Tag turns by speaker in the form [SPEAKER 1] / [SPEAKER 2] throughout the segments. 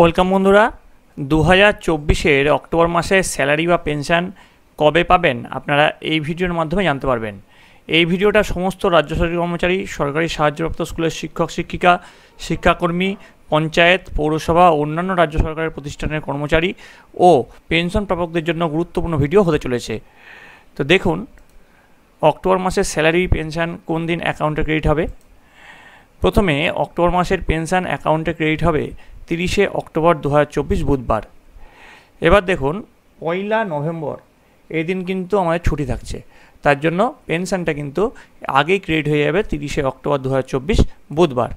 [SPEAKER 1] Welcome বন্ধুরা দু হাজার চব্বিশের অক্টোবর মাসে স্যালারি বা পেনশন কবে পাবেন আপনারা এই ভিডিওর মাধ্যমে জানতে পারবেন। এই ভিডিওটা সমস্ত রাজ্য সরকারি কর্মচারী, সরকারি সাহায্যপ্রাপ্ত স্কুলের শিক্ষক, শিক্ষিকা, শিক্ষাকর্মী, পঞ্চায়েত, পৌরসভা অন্যান্য রাজ্য সরকারের প্রতিষ্ঠানের কর্মচারী ও পেনশন প্রাপকদের জন্য গুরুত্বপূর্ণ ভিডিও হতে চলেছে। তো দেখুন, অক্টোবর মাসের স্যালারি, পেনশন কোন দিন অ্যাকাউন্টে ক্রেডিট হবে? প্রথমে অক্টোবর মাসের পেনশন অ্যাকাউন্টে ক্রেডিট হবে তিরিশে অক্টোবর দু হাজার চব্বিশ বুধবার। এবার দেখুন, পয়লা নভেম্বর এই দিন কিন্তু আমাদের ছুটি থাকছে। তার জন্য পেনশনটা কিন্তু আগেই ক্রেডিট হয়ে যাবে তিরিশে অক্টোবর দু হাজার চব্বিশ বুধবার।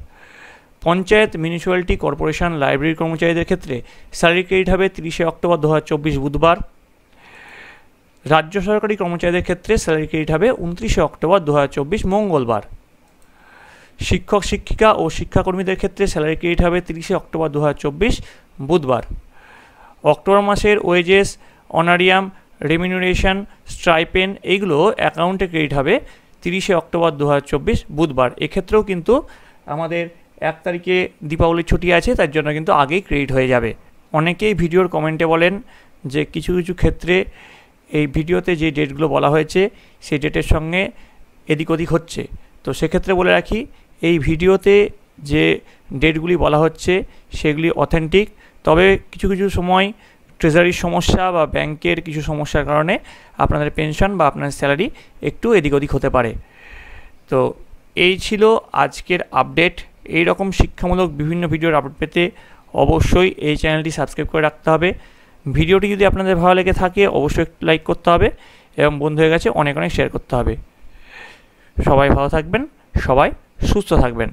[SPEAKER 1] পঞ্চায়েত মিউনিসিপ্যালিটি কর্পোরেশন লাইব্রেরি কর্মচারীদের ক্ষেত্রে স্যালারি ক্রেডিট হবে তিরিশে অক্টোবর দু হাজার চব্বিশ বুধবার। রাজ্য সরকারি কর্মচারীদের ক্ষেত্রে স্যালারি ক্রেডিট হবে উনত্রিশে অক্টোবর দু হাজার চব্বিশ মঙ্গলবার। শিক্ষক, শিক্ষিকা ও শিক্ষাকর্মীদের ক্ষেত্রে স্যালারি ক্রেডিট হবে তিরিশে অক্টোবর দু হাজার চব্বিশ, বুধবার। অক্টোবর মাসের ওয়েজেস, অনারিয়াম রেমিনুরেশন স্ট্রাইপেন এইগুলো অ্যাকাউন্টে ক্রেডিট হবে তিরিশে অক্টোবর দু হাজার চব্বিশ, বুধবার। এক্ষেত্রেও কিন্তু আমাদের এক তারিখে দীপাবলির ছুটি আছে, তার জন্য কিন্তু আগেই ক্রেডিট হয়ে যাবে। অনেকেই ভিডিওর কমেন্টে বলেন যে কিছু কিছু ক্ষেত্রে এই ভিডিওতে যে ডেটগুলো বলা হয়েছে, সেই ডেটের সঙ্গে এদিক ওদিক হচ্ছে। তো সেক্ষেত্রে বলে রাখি এই ভিডিওতে যে ডেটগুলি বলা হচ্ছে সেগুলি অথেন্টিক তবে কিছু কিছু সময় ট্রেজারির সমস্যা বা ব্যাংকের কিছু সমস্যার কারণে আপনাদের পেনশন বা আপনার স্যালারি একটু এদিক ওদিক হতে পারে। তো এই ছিল আজকের আপডেট এই রকম শিক্ষামূলক বিভিন্ন ভিডিওর আপডেট পেতে অবশ্যই এই চ্যানেলটি সাবস্ক্রাইব করে রাখতে হবে। ভিডিওটি যদি আপনাদের ভালো লেগে থাকে অবশ্যই লাইক করতে হবে এবং বন্ধু হয়ে গেছে অনেক অনেক শেয়ার করতে হবে। সবাই ভালো থাকবেন। সবাই সুস্থ থাকবেন।